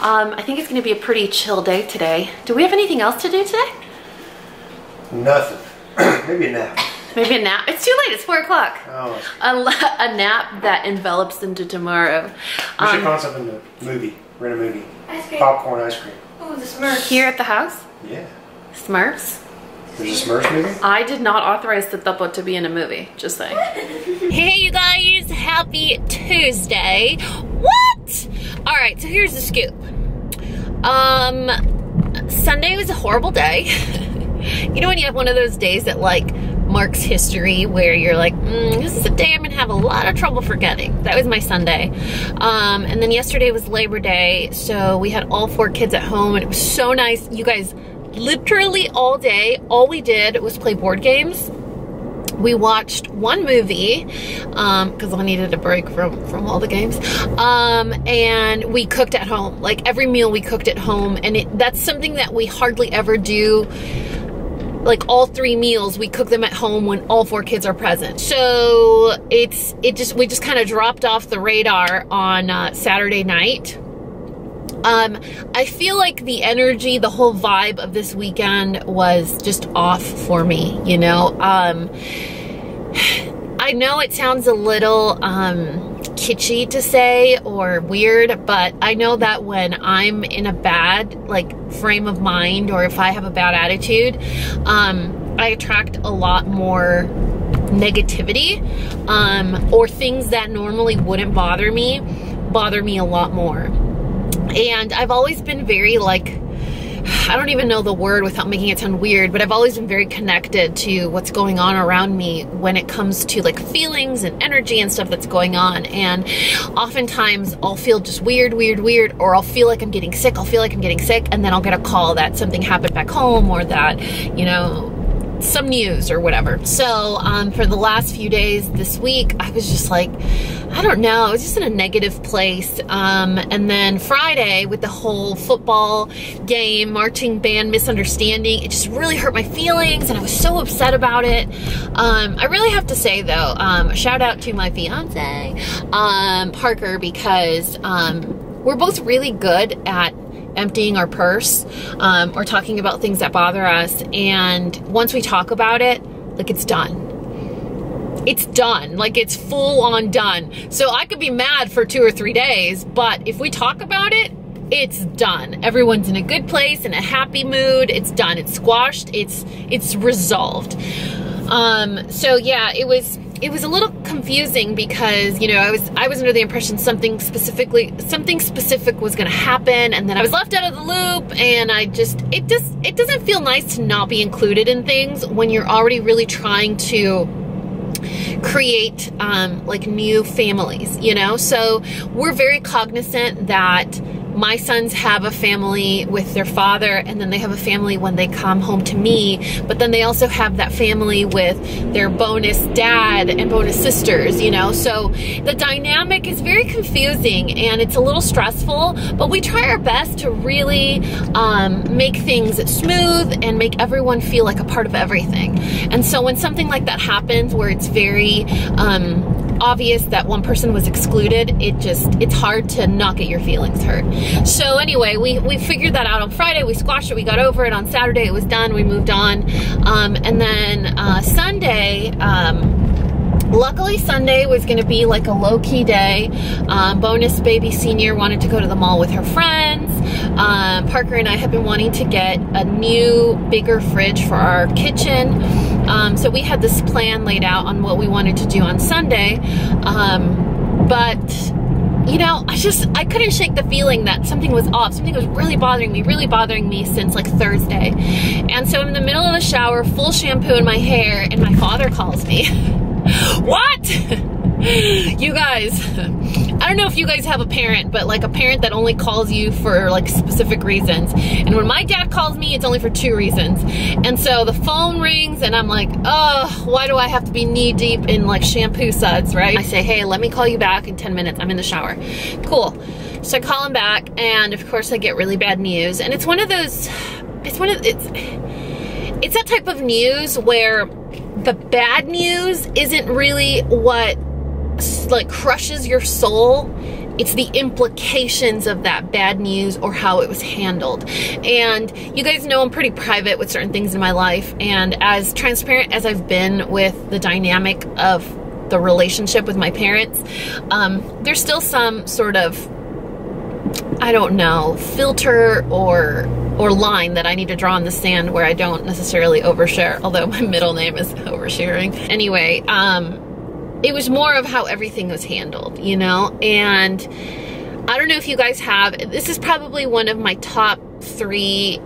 Um, I think it's gonna be a pretty chill day today. Do we have anything else to do today? Nothing. (clears throat) Maybe a nap. (laughs) Maybe a nap. It's too late. It's four o'clock. Oh. A, a, nap that envelops into tomorrow. We should um, find something to movie. Rent a movie. Ice cream. Popcorn ice cream. Oh, the Smurfs. Here at the house? Yeah. Smurfs? There's a Smurfs movie? I did not authorize Totopoh to be in a movie, just saying. (laughs) hey you guys, happy Tuesday. What? All right, so here's the scoop. Um, Sunday was a horrible day. (laughs) you know when you have one of those days that like marks history where you're like, mm, this is a day I'm gonna have a lot of trouble forgetting. That was my Sunday. Um, and then yesterday was Labor Day, so we had all four kids at home and it was so nice. You guys, literally all day, all we did was play board games. We watched one movie because um, I needed a break from, from all the games. Um, and we cooked at home. Like every meal we cooked at home. And it, that's something that we hardly ever do like all three meals we cook them at home when all four kids are present so it's it just we just kind of dropped off the radar on uh, saturday night um, I feel like the energy, the whole vibe of this weekend was just off for me, you know? Um, (sighs) I know it sounds a little um, kitschy to say or weird, but I know that when I'm in a bad like frame of mind or if I have a bad attitude, um, I attract a lot more negativity um, or things that normally wouldn't bother me bother me a lot more. And I've always been very like I don't even know the word without making it sound weird, but I've always been very connected to what's going on around me when it comes to like feelings and energy and stuff that's going on. And oftentimes I'll feel just weird, weird, weird, or I'll feel like I'm getting sick. I'll feel like I'm getting sick, and then I'll get a call that something happened back home or that, you know, some news or whatever. So um, for the last few days this week, I was just like, I don't know, I was just in a negative place. Um, and then Friday with the whole football game, marching band misunderstanding, it just really hurt my feelings and I was so upset about it. Um, I really have to say though, um, shout out to my fiance, um, Parker, because um, we're both really good at emptying our purse um, or talking about things that bother us. And once we talk about it, like it's done. It's done. Like it's full on done. So I could be mad for two or three days, but if we talk about it, it's done. Everyone's in a good place, in a happy mood. It's done. It's squashed. It's it's resolved. Um, so yeah, it was it was a little confusing because you know I was I was under the impression something specifically something specific was going to happen and then I was left out of the loop and I just it just it doesn't feel nice to not be included in things when you're already really trying to create um, like new families you know? So we're very cognizant that my sons have a family with their father and then they have a family when they come home to me. But then they also have that family with their bonus dad and bonus sisters you know? So the dynamic is very confusing and it's a little stressful but we try our best to really um, make things smooth and make everyone feel like a part of everything. And so when something like that happens where it's very um, obvious that one person was excluded, it just, it's hard to not get your feelings hurt. So anyway, we, we figured that out on Friday. We squashed it. We got over it. On Saturday, it was done. We moved on. Um, and then uh, Sunday, um, Luckily, Sunday was going to be like a low-key day. Um, bonus baby senior wanted to go to the mall with her friends. Um, Parker and I have been wanting to get a new, bigger fridge for our kitchen. Um, so we had this plan laid out on what we wanted to do on Sunday. Um, but you know, I just, I couldn't shake the feeling that something was off. Something was really bothering me, really bothering me since like Thursday. And so I'm in the middle of the shower, full shampoo in my hair, and my father calls me. (laughs) what? (laughs) (laughs) you guys, I don't know if you guys have a parent, but like a parent that only calls you for like specific reasons. And when my dad calls me, it's only for two reasons. And so the phone rings and I'm like, oh, why do I have to be knee deep in like shampoo suds, right? I say, hey, let me call you back in 10 minutes. I'm in the shower. Cool. So I call him back and of course I get really bad news. And it's one of those, it's one of, it's, it's that type of news where the bad news isn't really what like crushes your soul it's the implications of that bad news or how it was handled. And you guys know I'm pretty private with certain things in my life. And as transparent as I've been with the dynamic of the relationship with my parents, um, there's still some sort of, I don't know, filter or or line that I need to draw in the sand where I don't necessarily overshare, although (laughs) my middle name is oversharing. Anyway, um, it was more of how everything was handled, you know? And I don't know if you guys have, this is probably one of my top three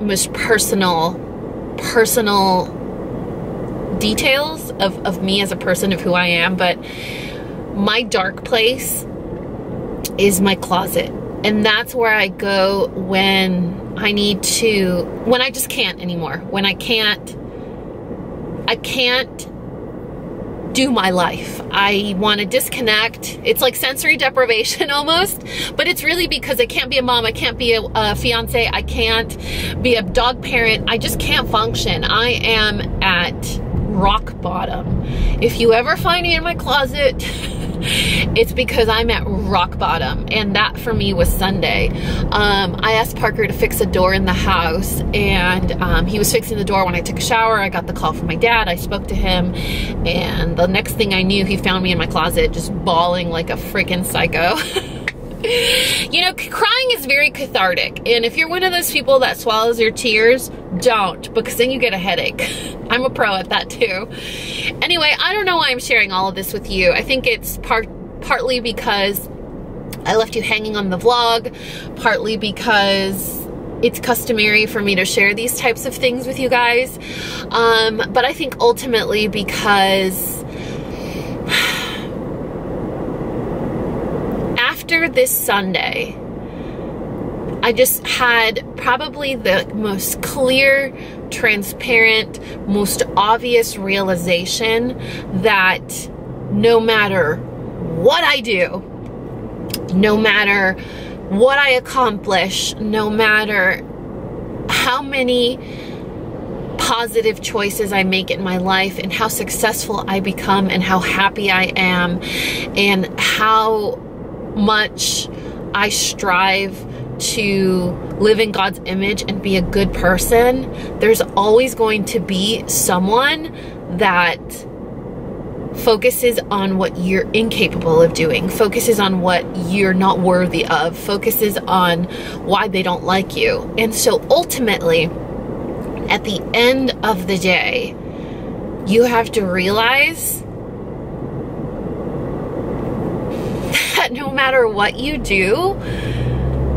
most personal, personal details of, of me as a person, of who I am, but my dark place is my closet. And that's where I go when I need to, when I just can't anymore. When I can't, I can't do my life. I want to disconnect. It's like sensory (laughs) deprivation almost, but it's really because I can't be a mom, I can't be a, a fiance, I can't be a dog parent. I just can't function. I am at rock bottom. If you ever find me in my closet, (laughs) it's because I'm at rock bottom. And that for me was Sunday. Um, I asked Parker to fix a door in the house and um, he was fixing the door when I took a shower. I got the call from my dad. I spoke to him and the next thing I knew, he found me in my closet just bawling like a freaking psycho. (laughs) you know, crying is very cathartic. And if you're one of those people that swallows your tears, don't, because then you get a headache. (laughs) I'm a pro at that too. Anyway, I don't know why I'm sharing all of this with you. I think it's part partly because I left you hanging on the vlog, partly because it's customary for me to share these types of things with you guys. Um, but I think ultimately because this Sunday, I just had probably the most clear, transparent, most obvious realization that no matter what I do, no matter what I accomplish, no matter how many positive choices I make in my life and how successful I become and how happy I am and how much I strive to live in God's image and be a good person, there's always going to be someone that focuses on what you're incapable of doing, focuses on what you're not worthy of, focuses on why they don't like you. And so ultimately, at the end of the day, you have to realize that no matter what you do,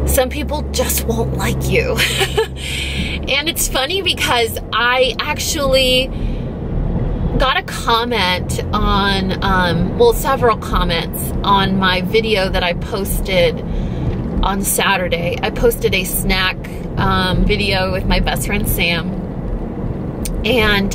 some people just won't like you. (laughs) and it's funny because I actually got a comment on, um, well, several comments on my video that I posted on Saturday. I posted a snack um, video with my best friend Sam. And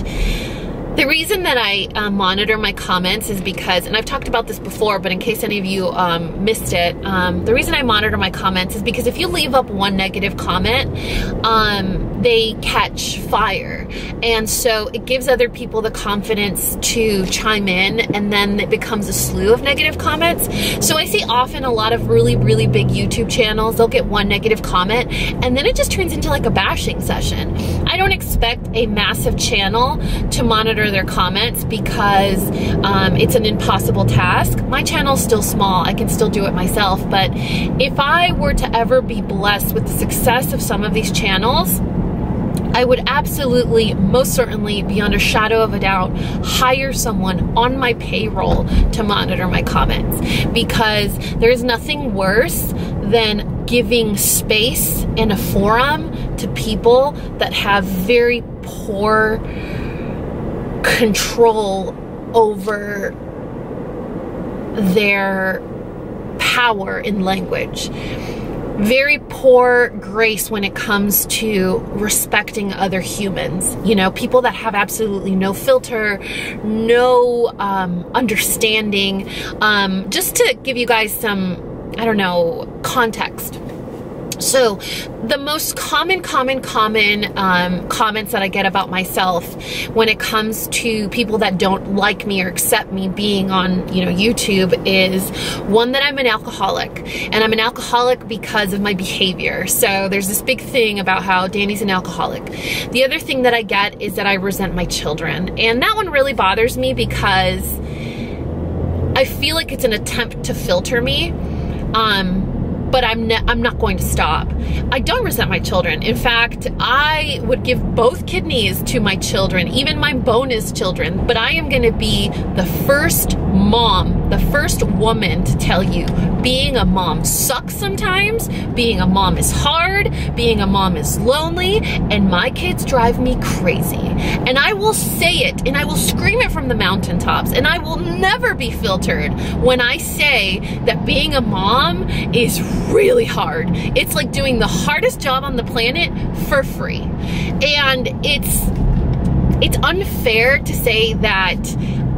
the reason that I uh, monitor my comments is because, and I've talked about this before, but in case any of you um, missed it, um, the reason I monitor my comments is because if you leave up one negative comment, um, they catch fire. And so it gives other people the confidence to chime in, and then it becomes a slew of negative comments. So I see often a lot of really, really big YouTube channels, they'll get one negative comment, and then it just turns into like a bashing session. I don't expect a massive channel to monitor their comments because um, it's an impossible task. My channel's still small, I can still do it myself, but if I were to ever be blessed with the success of some of these channels, I would absolutely, most certainly, beyond a shadow of a doubt, hire someone on my payroll to monitor my comments because there is nothing worse than giving space in a forum to people that have very poor control over their power in language. Very poor grace when it comes to respecting other humans. You know, people that have absolutely no filter, no um, understanding. Um, just to give you guys some, I don't know, context so the most common, common, common um, comments that I get about myself when it comes to people that don't like me or accept me being on, you know, YouTube is one that I'm an alcoholic. And I'm an alcoholic because of my behavior. So there's this big thing about how Dani's an alcoholic. The other thing that I get is that I resent my children. And that one really bothers me because I feel like it's an attempt to filter me. Um, but I'm, I'm not going to stop. I don't resent my children. In fact, I would give both kidneys to my children, even my bonus children, but I am gonna be the first mom, the first woman to tell you being a mom sucks sometimes, being a mom is hard, being a mom is lonely, and my kids drive me crazy. And I will say it, and I will scream it from the mountaintops, and I will never be filtered when I say that being a mom is really hard. It's like doing the hardest job on the planet for free. And it's it's unfair to say that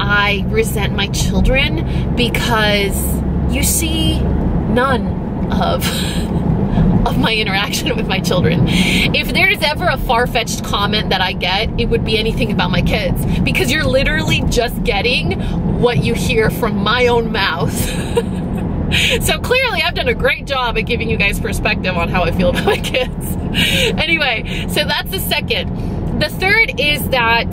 I resent my children because you see none of (laughs) of my interaction with my children. If there's ever a far-fetched comment that I get, it would be anything about my kids because you're literally just getting what you hear from my own mouth. (laughs) so clearly I've done a great job at giving you guys perspective on how I feel (laughs) about my kids. anyway, so that's the second. The third is that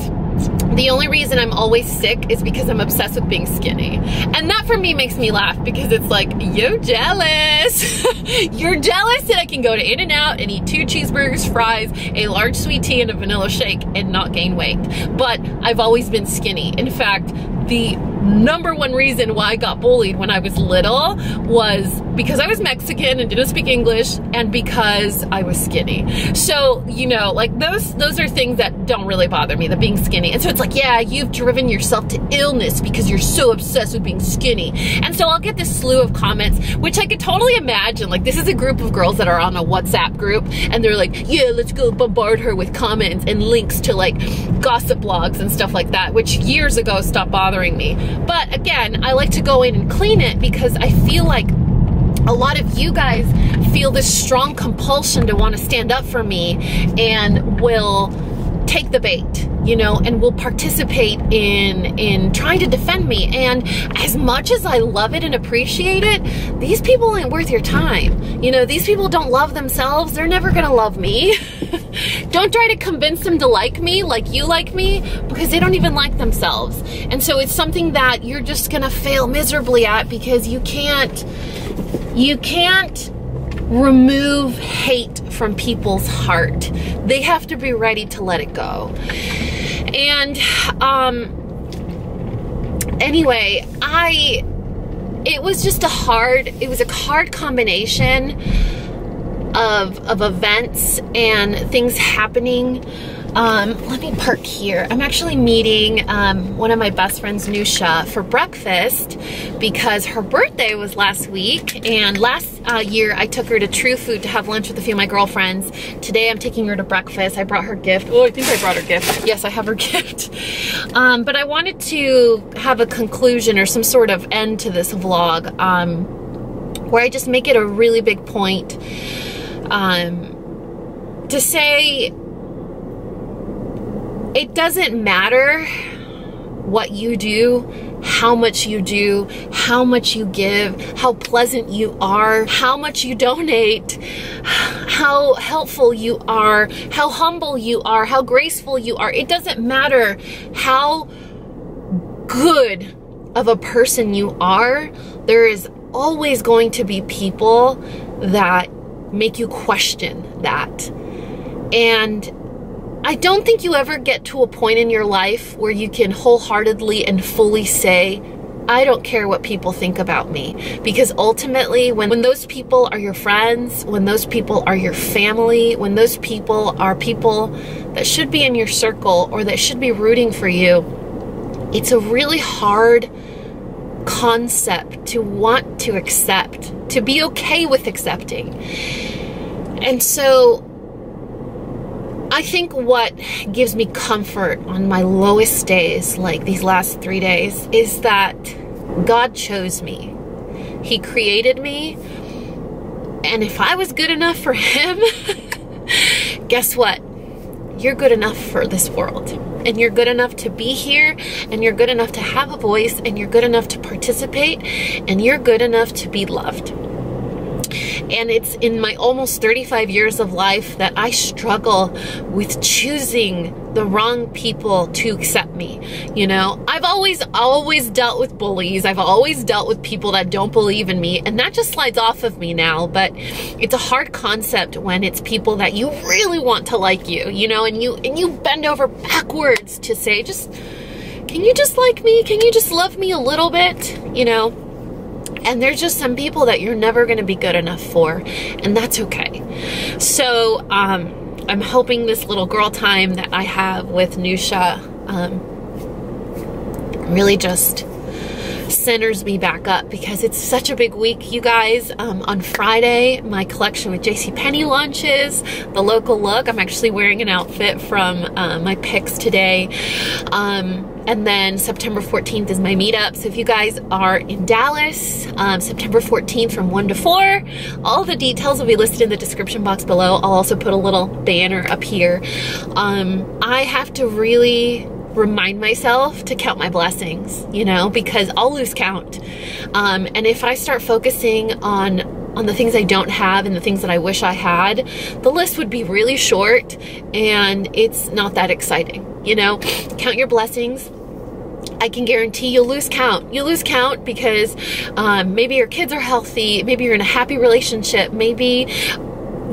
the only reason I'm always sick is because I'm obsessed with being skinny. And that for me makes me laugh because it's like, you're jealous. (laughs) you're jealous that I can go to In-N-Out and eat two cheeseburgers, fries, a large sweet tea, and a vanilla shake and not gain weight. But I've always been skinny. In fact, the number one reason why I got bullied when I was little was because I was Mexican and didn't speak English and because I was skinny. So, you know, like those those are things that don't really bother me, the being skinny. And so it's like, yeah, you've driven yourself to illness because you're so obsessed with being skinny. And so I'll get this slew of comments, which I could totally imagine. Like this is a group of girls that are on a WhatsApp group and they're like, yeah, let's go bombard her with comments and links to like gossip blogs and stuff like that, which years ago stopped bothering me. But again, I like to go in and clean it because I feel like a lot of you guys feel this strong compulsion to want to stand up for me and will take the bait you know and will participate in in trying to defend me. And as much as i love it and appreciate it these people ain't worth your time. You know these people don't love themselves. They're never gonna love me. (laughs) Don't try to convince them to like me like you like me because they don't even like themselves. And so it's something that you're just gonna fail miserably at because you can't you can't remove hate from people's heart. They have to be ready to let it go. And um anyway, I it was just a hard it was a hard combination of of events and things happening um, let me park here. I'm actually meeting um, one of my best friends, Nusha, for breakfast because her birthday was last week. And last uh, year, I took her to True Food to have lunch with a few of my girlfriends. Today, I'm taking her to breakfast. I brought her gift. Oh, I think I brought her gift. Yes, I have her (laughs) gift. Um, but I wanted to have a conclusion or some sort of end to this vlog um, where I just make it a really big point um, to say it doesn't matter what you do, how much you do, how much you give, how pleasant you are, how much you donate, how helpful you are, how humble you are, how graceful you are. It doesn't matter how good of a person you are. There is always going to be people that make you question that. And I don't think you ever get to a point in your life where you can wholeheartedly and fully say, I don't care what people think about me. Because ultimately, when, when those people are your friends, when those people are your family, when those people are people that should be in your circle or that should be rooting for you, it's a really hard concept to want to accept, to be okay with accepting. And so I think what gives me comfort on my lowest days, like these last three days, is that God chose me. He created me. And if I was good enough for Him, (laughs) guess what? You're good enough for this world. And you're good enough to be here. And you're good enough to have a voice. And you're good enough to participate. And you're good enough to be loved. And it's in my almost 35 years of life that I struggle with choosing the wrong people to accept me. You know, I've always, always dealt with bullies. I've always dealt with people that don't believe in me. And that just slides off of me now. But it's a hard concept when it's people that you really want to like you, you know, and you, and you bend over backwards to say, just, can you just like me? Can you just love me a little bit? You know, and there's just some people that you're never going to be good enough for, and that's okay. So, um, I'm hoping this little girl time that I have with Nusha um, really just centers me back up because it's such a big week, you guys. Um, on Friday, my collection with JCPenney launches, the local look. I'm actually wearing an outfit from uh, my picks today. Um, and then September 14th is my meetup. So if you guys are in Dallas, um, September 14th from 1 to 4, all the details will be listed in the description box below. I'll also put a little banner up here. Um, I have to really remind myself to count my blessings, you know, because I'll lose count. Um, and if I start focusing on on the things I don't have and the things that I wish I had, the list would be really short and it's not that exciting. You know, count your blessings. I can guarantee you'll lose count. You'll lose count because um, maybe your kids are healthy, maybe you're in a happy relationship, maybe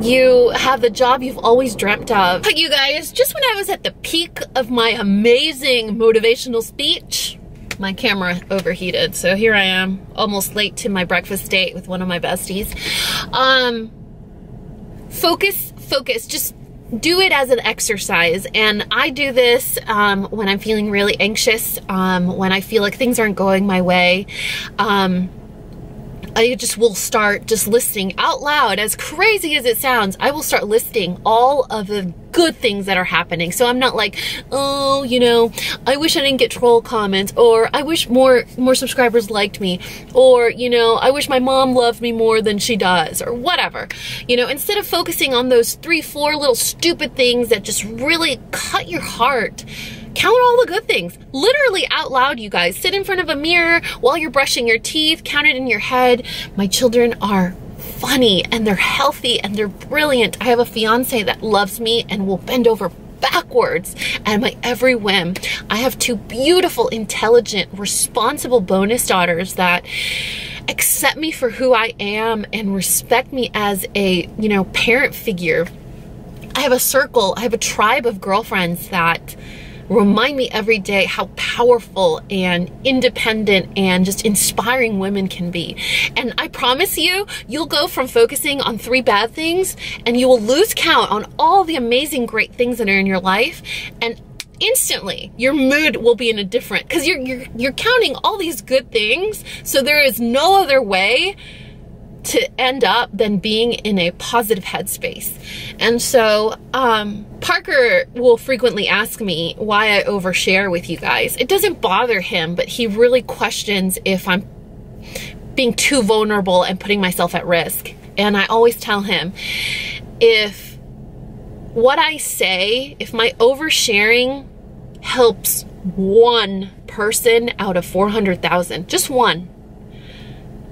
you have the job you've always dreamt of. But you guys, just when I was at the peak of my amazing motivational speech, my camera overheated. So here I am, almost late to my breakfast date with one of my besties. Um, focus, focus, just do it as an exercise. And I do this um, when I'm feeling really anxious, um, when I feel like things aren't going my way. Um, I just will start just listing out loud, as crazy as it sounds, I will start listing all of the good things that are happening. So I'm not like, oh, you know, I wish I didn't get troll comments or I wish more more subscribers liked me or, you know, I wish my mom loved me more than she does or whatever. You know, instead of focusing on those three, four little stupid things that just really cut your heart, count all the good things. Literally out loud, you guys. Sit in front of a mirror while you're brushing your teeth, count it in your head. My children are funny and they're healthy and they're brilliant. I have a fiance that loves me and will bend over backwards at my every whim. I have two beautiful, intelligent, responsible bonus daughters that accept me for who I am and respect me as a, you know, parent figure. I have a circle, I have a tribe of girlfriends that remind me every day how powerful and independent and just inspiring women can be. And I promise you, you'll go from focusing on three bad things and you will lose count on all the amazing great things that are in your life and instantly your mood will be in a different because you're, you're you're counting all these good things so there is no other way to end up than being in a positive headspace. And so, um, Parker will frequently ask me why I overshare with you guys. It doesn't bother him, but he really questions if I'm being too vulnerable and putting myself at risk. And I always tell him if what I say, if my oversharing helps one person out of 400,000, just one,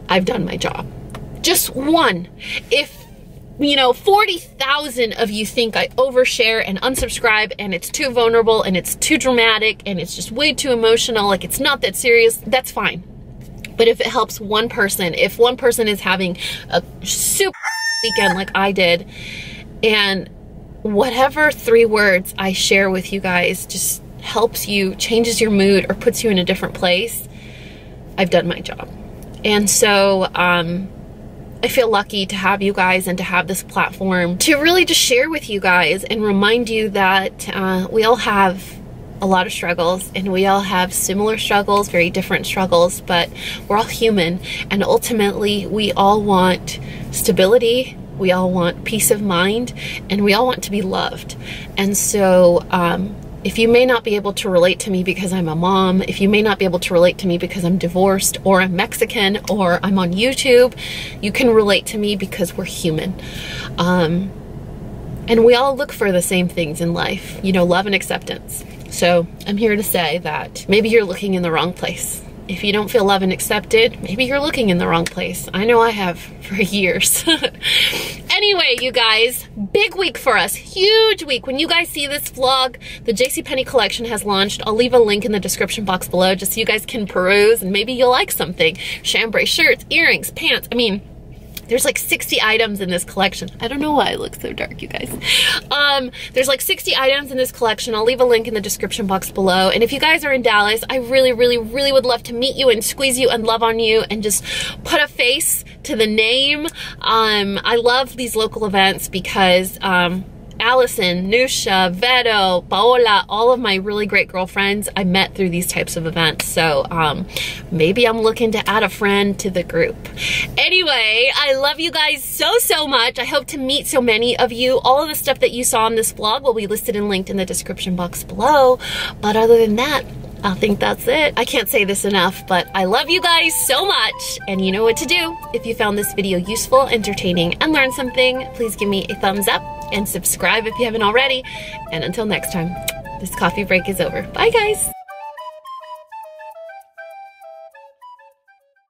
I've done my job just one. If you know, 40,000 of you think I overshare and unsubscribe and it's too vulnerable and it's too dramatic and it's just way too emotional, like it's not that serious, that's fine. But if it helps one person, if one person is having a super weekend like I did, and whatever three words I share with you guys just helps you, changes your mood, or puts you in a different place, I've done my job. And so, um, I feel lucky to have you guys and to have this platform to really just share with you guys and remind you that uh, we all have a lot of struggles and we all have similar struggles, very different struggles, but we're all human and ultimately we all want stability, we all want peace of mind, and we all want to be loved. And so um, if you may not be able to relate to me because I'm a mom, if you may not be able to relate to me because I'm divorced or I'm Mexican or I'm on YouTube, you can relate to me because we're human. Um, and we all look for the same things in life, you know, love and acceptance. So I'm here to say that maybe you're looking in the wrong place. If you don't feel loved and accepted, maybe you're looking in the wrong place. I know I have (laughs) for years. (laughs) anyway, you guys, big week for us, huge week. When you guys see this vlog, the JCPenney collection has launched. I'll leave a link in the description box below just so you guys can peruse and maybe you'll like something. Chambray shirts, earrings, pants, I mean, there's like 60 items in this collection. I don't know why it looks so dark, you guys. Um, there's like 60 items in this collection. I'll leave a link in the description box below. And if you guys are in Dallas, I really, really, really would love to meet you and squeeze you and love on you and just put a face to the name. Um, I love these local events because um, Allison, Nusha, Veto, Paola, all of my really great girlfriends I met through these types of events. So um, maybe I'm looking to add a friend to the group. Anyway, I love you guys so, so much. I hope to meet so many of you. All of the stuff that you saw in this vlog will be listed and linked in the description box below. But other than that, I think that's it. I can't say this enough, but I love you guys so much. And you know what to do. If you found this video useful, entertaining, and learned something, please give me a thumbs up and subscribe if you haven't already. And until next time, this coffee break is over. Bye guys.